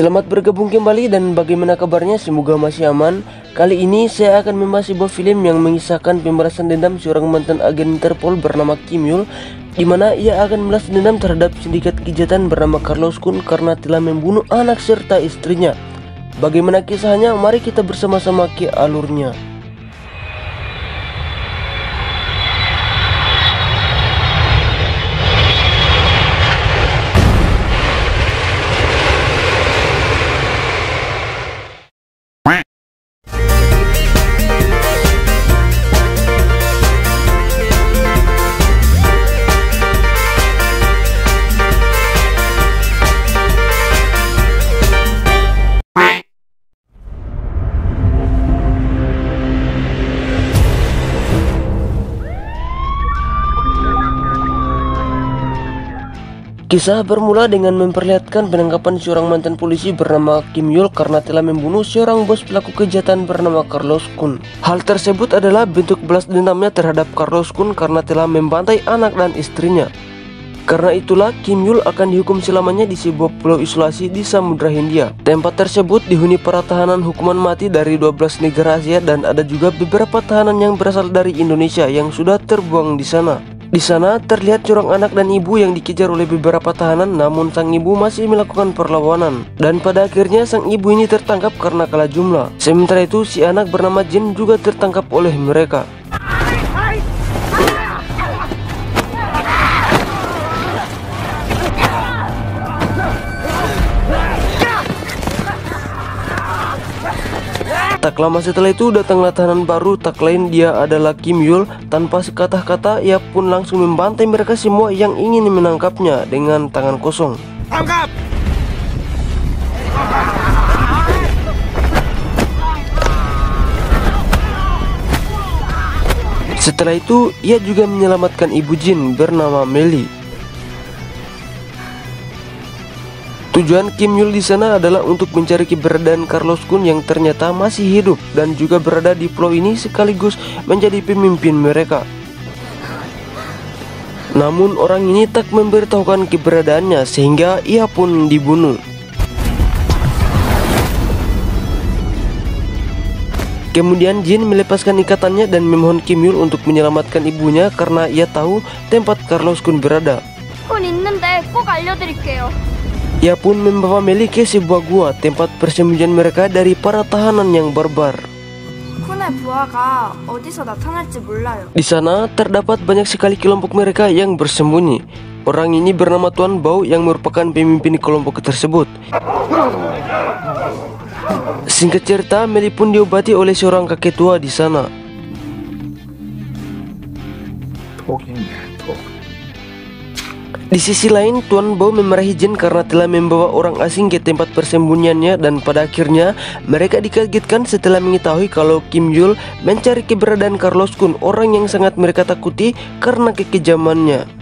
Selamat bergabung kembali dan bagaimana kabarnya? Semoga masih aman. Kali ini saya akan membahas sebuah film yang mengisahkan pemerasan dendam seorang mantan agen Interpol bernama Kim Yul di mana ia akan membalas dendam terhadap sindikat kejahatan bernama Carlos Kun karena telah membunuh anak serta istrinya. Bagaimana kisahnya? Mari kita bersama-sama ke alurnya. Kisah bermula dengan memperlihatkan penangkapan seorang mantan polisi bernama Kim Yul karena telah membunuh seorang bos pelaku kejahatan bernama Carlos Kun. Hal tersebut adalah bentuk balas dendamnya terhadap Carlos Kun karena telah membantai anak dan istrinya. Karena itulah Kim Yul akan dihukum selamanya di sebuah pulau isolasi di Samudra Hindia. Tempat tersebut dihuni para tahanan hukuman mati dari 12 negara Asia dan ada juga beberapa tahanan yang berasal dari Indonesia yang sudah terbuang di sana. Di sana terlihat seorang anak dan ibu yang dikejar oleh beberapa tahanan namun sang ibu masih melakukan perlawanan dan pada akhirnya sang ibu ini tertangkap karena kalah jumlah. Sementara itu si anak bernama Jin juga tertangkap oleh mereka. Tak lama setelah itu datanglah tahanan baru tak lain dia adalah Kim Yul. Tanpa sekata-kata ia pun langsung membantai mereka semua yang ingin menangkapnya dengan tangan kosong. Tangkap! Setelah itu ia juga menyelamatkan ibu Jin bernama Meli Tujuan Kim Yul di sana adalah untuk mencari keberadaan Carlos Kun yang ternyata masih hidup dan juga berada di pulau ini sekaligus menjadi pemimpin mereka. Namun orang ini tak memberitahukan keberadaannya sehingga ia pun dibunuh. Kemudian Jin melepaskan ikatannya dan memohon Kim Yul untuk menyelamatkan ibunya karena ia tahu tempat Carlos Kun berada. Ia pun membawa Meli ke sebuah gua tempat persembunyian mereka dari para tahanan yang barbar. Di sana terdapat banyak sekali kelompok mereka yang bersembunyi. Orang ini bernama Tuan Bau yang merupakan pemimpin kelompok tersebut. Singkat cerita, Meli pun diobati oleh seorang kakek tua di sana. Di sisi lain, Tuan Bo memarahi Jin karena telah membawa orang asing ke tempat persembunyiannya dan pada akhirnya mereka dikagetkan setelah mengetahui kalau Kim Yul mencari keberadaan Carlos Kun, orang yang sangat mereka takuti karena kekejamannya.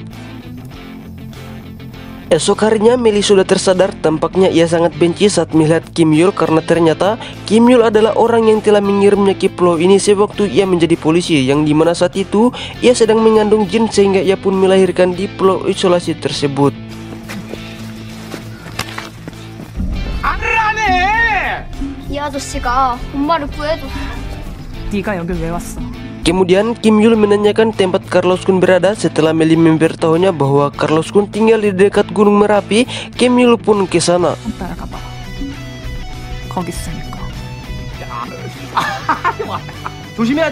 Esok harinya Meli sudah tersadar tampaknya ia sangat benci saat melihat Kim Yul karena ternyata Kim Yul adalah orang yang telah mengirimnya ke pulau ini sewaktu ia menjadi polisi yang dimana saat itu ia sedang mengandung Jin sehingga ia pun melahirkan di pulau isolasi tersebut. 이 아저씨가 엄마를 구해줬어. 네가 여길 왜 왔어? Kemudian Kim Yul menanyakan tempat Carlos Kun berada setelah Meli memberitahunya bahwa Carlos Kun tinggal di dekat Gunung Merapi. Kim Yul pun ke sana.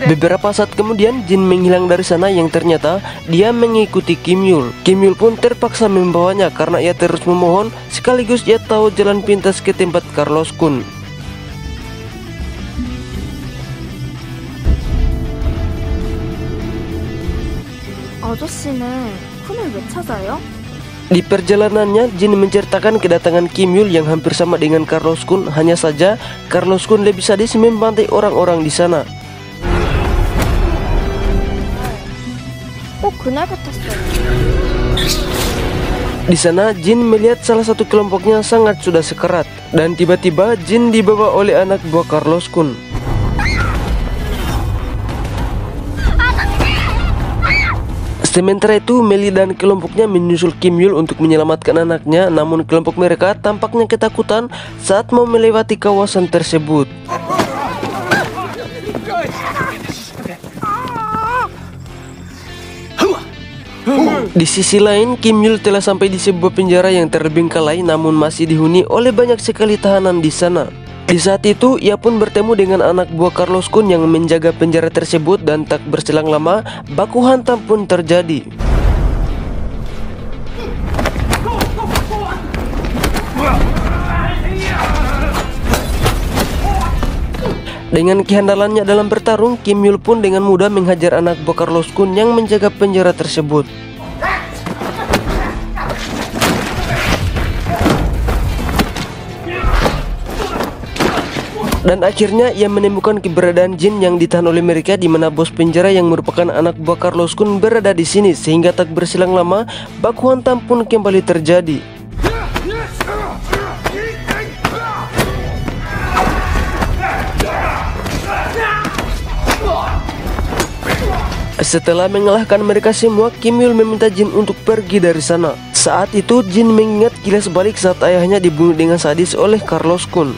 Beberapa saat kemudian Jin menghilang dari sana yang ternyata dia mengikuti Kim Yul. Kim Yul pun terpaksa membawanya karena ia terus memohon sekaligus ia tahu jalan pintas ke tempat Carlos Kun. 아저씨는 쿤을 왜 찾아요? Di perjalanannya, Jin menceritakan kedatangan Kim Yul yang hampir sama dengan Carlos Kun. Hanya saja, Carlos Kun lebih sadis membantai orang-orang di sana. 꼭 그날 같았어요. Di sana, Jin melihat salah satu kelompoknya sangat sudah sekarat. Dan tiba-tiba, Jin dibawa oleh anak buah Carlos Kun. Sementara itu, Meli dan kelompoknya menyusul Kim Yul untuk menyelamatkan anaknya, namun kelompok mereka tampaknya ketakutan saat mau melewati kawasan tersebut. Di sisi lain, Kim Yul telah sampai di sebuah penjara yang terbengkalai namun masih dihuni oleh banyak sekali tahanan di sana. Di saat itu, ia pun bertemu dengan anak buah Carlos Kun yang menjaga penjara tersebut dan tak berselang lama, baku hantam pun terjadi. Dengan kehandalannya dalam bertarung, Kim Yul pun dengan mudah menghajar anak buah Carlos Kun yang menjaga penjara tersebut. Dan akhirnya ia menemukan keberadaan Jin yang ditahan oleh mereka di mana bos penjara yang merupakan anak buah Carlos Kun berada di sini sehingga tak berselang lama baku hantam pun kembali terjadi. Setelah mengalahkan mereka semua, Kim Yul meminta Jin untuk pergi dari sana. Saat itu, Jin mengingat kilas balik saat ayahnya dibunuh dengan sadis oleh Carlos Kun.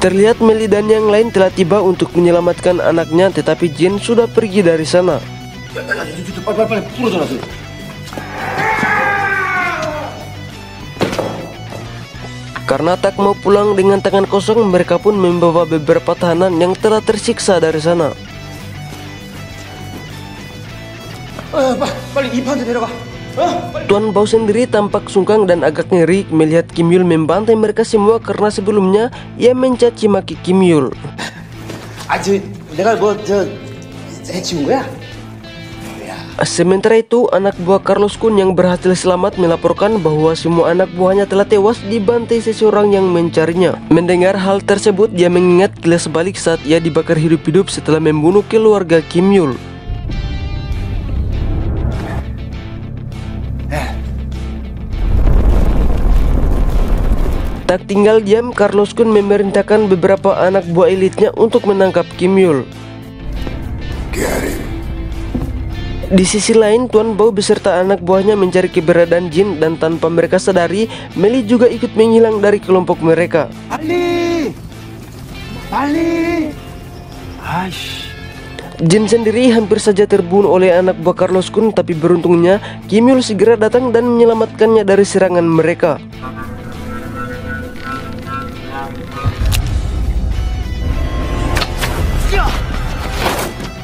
Terlihat Meli dan yang lain telah tiba untuk menyelamatkan anaknya tetapi Jin sudah pergi dari sana. Karena tak mau pulang dengan tangan kosong, mereka pun membawa beberapa tahanan yang telah tersiksa dari sana. Tuan Bao sendiri tampak sungkan dan agak ngeri melihat Kim Yul membantai mereka semua karena sebelumnya ia mencaci maki Kim Yul. Sementara itu, anak buah Carlos Kun yang berhasil selamat melaporkan bahwa semua anak buahnya telah tewas dibantai seseorang yang mencarinya. Mendengar hal tersebut, dia mengingat kelas balik saat ia dibakar hidup-hidup setelah membunuh keluarga Kim Yul. Tak tinggal diam, Carlos Kun memerintahkan beberapa anak buah elitnya untuk menangkap Kim Yul. Di sisi lain, Tuan Bau beserta anak buahnya mencari keberadaan Jin dan tanpa mereka sadari, Meli juga ikut menghilang dari kelompok mereka. Ali! Ali! Ash. Jin sendiri hampir saja terbunuh oleh anak buah Carlos Kun tapi beruntungnya Kim Yul segera datang dan menyelamatkannya dari serangan mereka.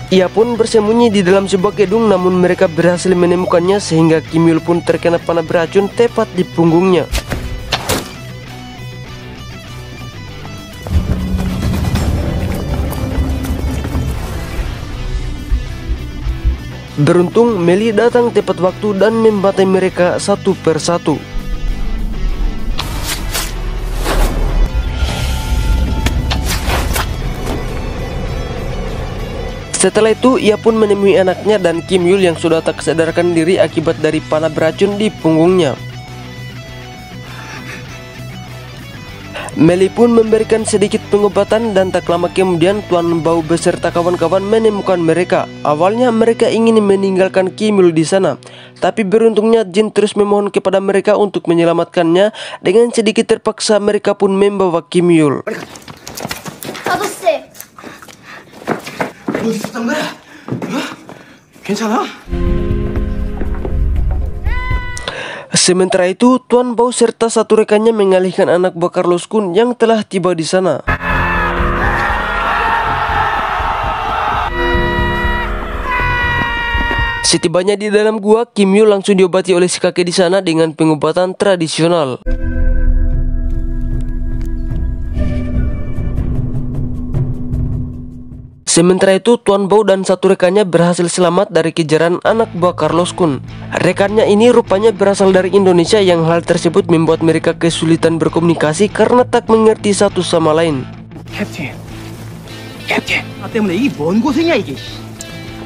Ia pun bersembunyi di dalam sebuah gedung namun mereka berhasil menemukannya sehingga Kim Yul pun terkena panah beracun tepat di punggungnya. Beruntung Meli datang tepat waktu dan membantai mereka satu persatu. Setelah itu, ia pun menemui anaknya dan Kim Yul yang sudah tak sadarkan diri akibat dari panah beracun di punggungnya. Meli pun memberikan sedikit pengobatan dan tak lama kemudian Tuan Bau beserta kawan-kawan menemukan mereka. Awalnya mereka ingin meninggalkan Kim Yul di sana, tapi beruntungnya Jin terus memohon kepada mereka untuk menyelamatkannya. Dengan sedikit terpaksa mereka pun membawa Kim 어디 있었던 거야? 어? 괜찮아? Sementara itu, Tuan Bau serta satu rekannya mengalihkan anak buah Carlos Kun yang telah tiba di sana. Setibanya di dalam gua, Kim Yul langsung diobati oleh si kakek di sana dengan pengobatan tradisional. Sementara itu, Tuan Bau dan satu rekannya berhasil selamat dari kejaran anak buah Carlos Kun. Rekannya ini rupanya berasal dari Indonesia yang hal tersebut membuat mereka kesulitan berkomunikasi karena tak mengerti satu sama lain. 캡틴. 캡틴. 나 때문에 이게 뭔 고생이야 이게.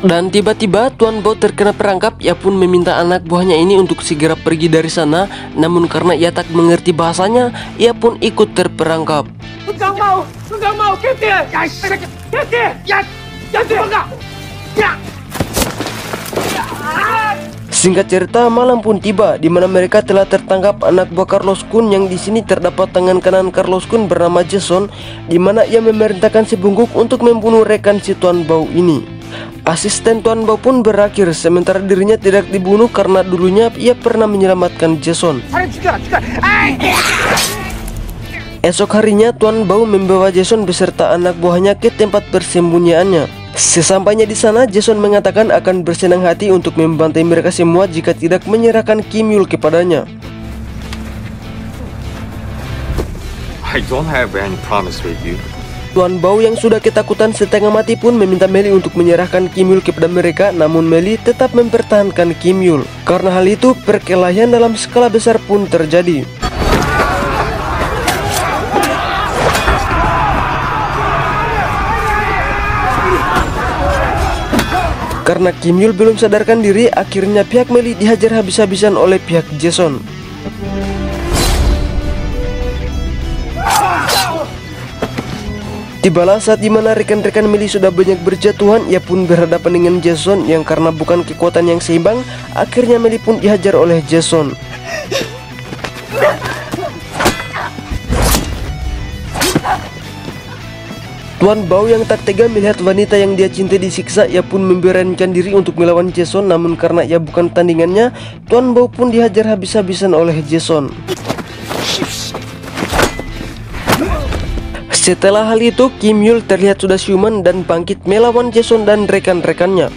Dan tiba-tiba Tuan Bo terkena perangkap, ia pun meminta anak buahnya ini untuk segera pergi dari sana. Namun karena ia tak mengerti bahasanya, ia pun ikut terperangkap. Enggak. Singkat cerita, malam pun tiba di mana mereka telah tertangkap anak buah Carlos Kun yang di sini terdapat tangan kanan Carlos Kun bernama Jason di mana ia memerintahkan si bungkuk untuk membunuh rekan si Tuan Bau ini. Asisten Tuan Bao pun berakhir sementara dirinya tidak dibunuh karena dulunya ia pernah menyelamatkan Jason. Esok harinya Tuan Bao membawa Jason beserta anak buahnya ke tempat persembunyiannya. Sesampainya di sana, Jason mengatakan akan bersenang hati untuk membantai mereka semua jika tidak menyerahkan Kim Yul kepadanya. I don't have any promise with you. Tuan Bau yang sudah ketakutan setengah mati pun meminta Meli untuk menyerahkan Kim Yul kepada mereka namun Meli tetap mempertahankan Kim Yul. Karena hal itu, perkelahian dalam skala besar pun terjadi. Karena Kim Yul belum sadarkan diri, akhirnya pihak Meli dihajar habis-habisan oleh pihak Jason. Tibalah saat di mana rekan-rekan Meli sudah banyak berjatuhan, ia pun berhadapan dengan Jason yang karena bukan kekuatan yang seimbang, akhirnya Meli pun dihajar oleh Jason. Tuan Bao yang tak tega melihat wanita yang dia cintai disiksa, ia pun memberanikan diri untuk melawan Jason, namun karena ia bukan tandingannya, Tuan Bao pun dihajar habis-habisan oleh Jason. Setelah hal itu, Kim Yul terlihat sudah siuman dan bangkit melawan Jason dan rekan-rekannya.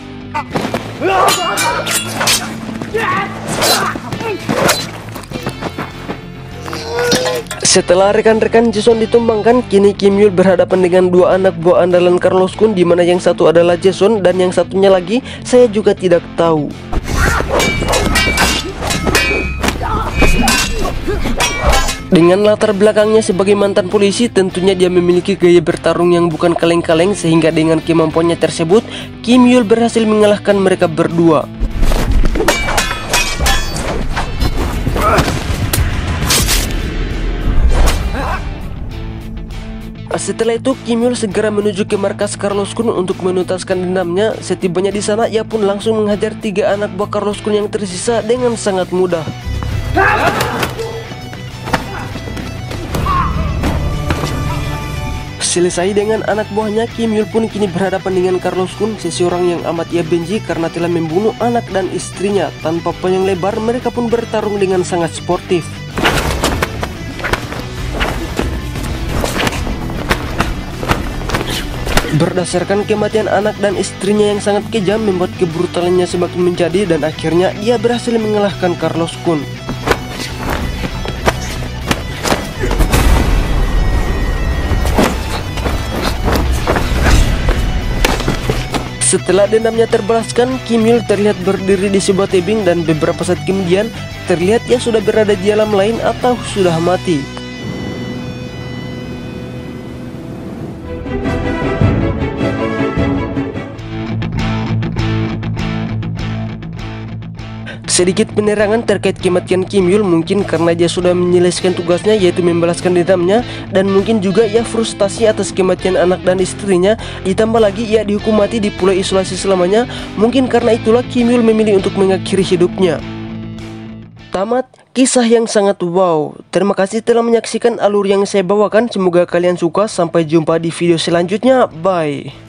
Setelah rekan-rekan Jason ditumbangkan, kini Kim Yul berhadapan dengan dua anak buah andalan Carlos Kun di mana yang satu adalah Jason dan yang satunya lagi saya juga tidak tahu. Dengan latar belakangnya sebagai mantan polisi, tentunya dia memiliki gaya bertarung yang bukan kaleng-kaleng sehingga dengan kemampuannya tersebut, Kim Yul berhasil mengalahkan mereka berdua. Setelah itu, Kim Yul segera menuju ke markas Carlos Kun untuk menuntaskan dendamnya. Setibanya di sana, ia pun langsung menghajar tiga anak buah Carlos Kun yang tersisa dengan sangat mudah. Selesai dengan anak buahnya, Kim Yul pun kini berhadapan dengan Carlos Kun, seseorang yang amat ia benci karena telah membunuh anak dan istrinya. Tanpa panjang lebar, mereka pun bertarung dengan sangat sportif. Berdasarkan kematian anak dan istrinya yang sangat kejam membuat kebrutalannya semakin menjadi dan akhirnya ia berhasil mengalahkan Carlos Kun. Setelah dendamnya terbalaskan, Kim Yul terlihat berdiri di sebuah tebing dan beberapa saat kemudian terlihat ia sudah berada di alam lain atau sudah mati. Sedikit penerangan terkait kematian Kim Yul mungkin karena dia sudah menyelesaikan tugasnya yaitu membalaskan dendamnya dan mungkin juga ia frustasi atas kematian anak dan istrinya ditambah lagi ia dihukum mati di pulau isolasi selamanya mungkin karena itulah Kim Yul memilih untuk mengakhiri hidupnya. Tamat kisah yang sangat wow. Terima kasih telah menyaksikan alur yang saya bawakan. Semoga kalian suka. Sampai jumpa di video selanjutnya. Bye.